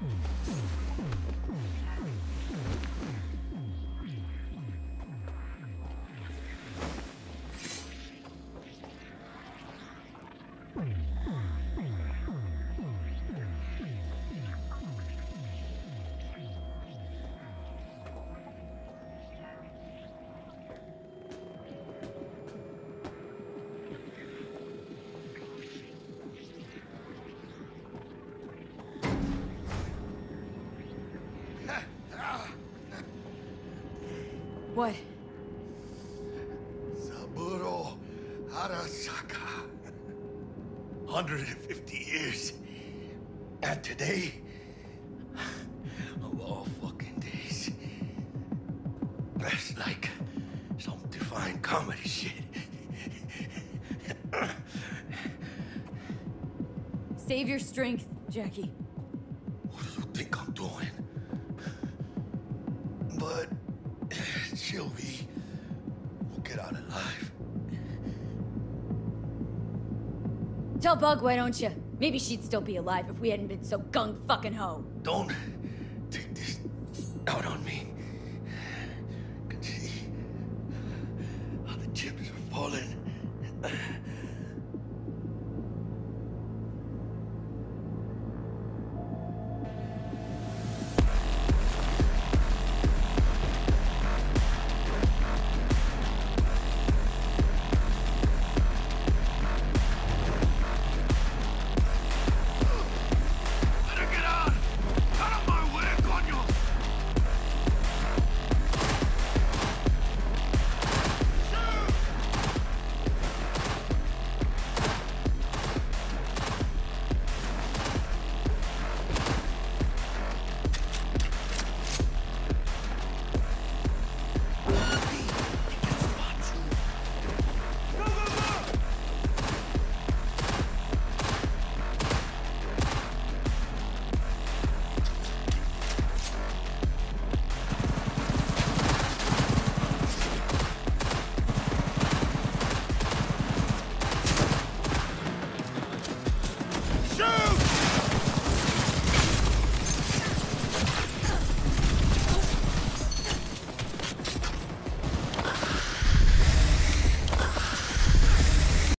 Mm -hmm. What? Saburo Arasaka. 150 years. And today, of all fucking days, that's like some divine comedy shit. Save your strength, Jackie. What do you think I'm doing? But Sylvie will get out alive. Tell Bug, why don't you? Maybe she'd still be alive if we hadn't been so gung fucking ho. Don't take this out on me. Can see how the chips are falling.